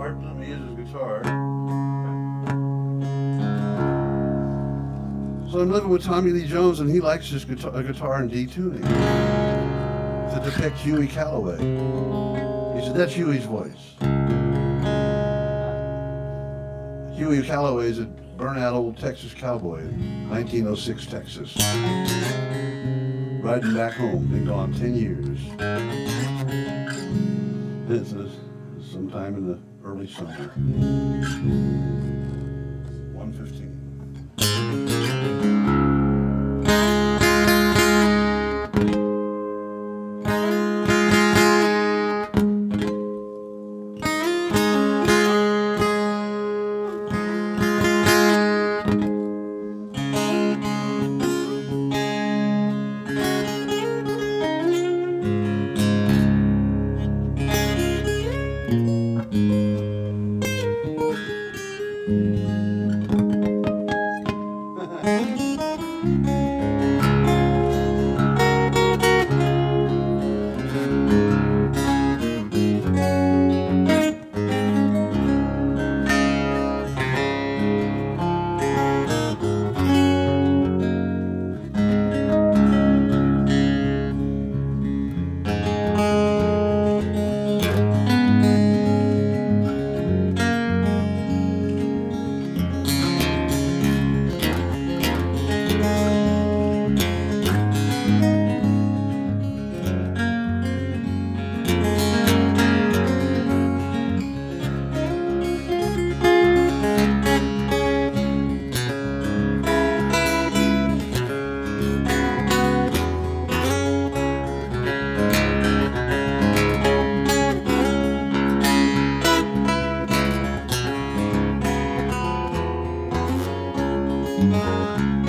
Art let me use his guitar. So I'm living with Tommy Lee Jones, and he likes his guitar, uh, guitar in D tuning to depict Hewey Calloway. He said, "That's Hewey's voice." Hewey Calloway is a burnout old Texas cowboy, 1906 Texas, riding back home. Been gone 10 years. It's a, sometime in the early summer. 115. Música